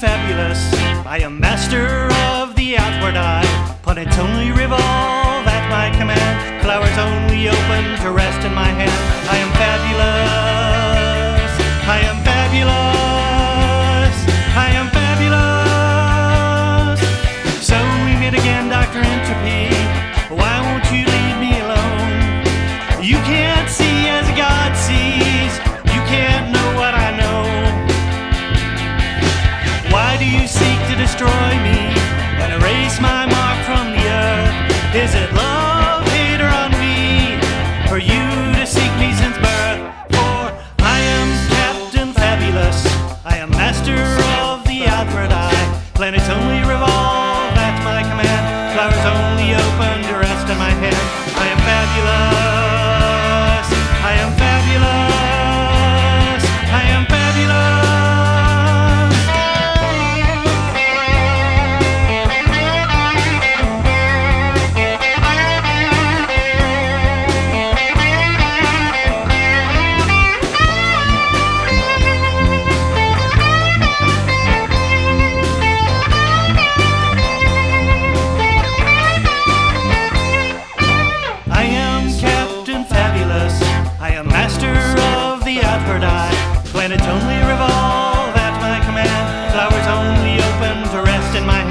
fabulous by a master of the outward eye, Panettone Revolve. Is it love, hate, or envy? For you to seek me since birth. For I am Captain Fabulous. I am master of the outward eye. Planets only revolve at my command. Flowers only open to rest in my hand. I am fabulous. and it's only revolve at my command. Flowers only open to rest in my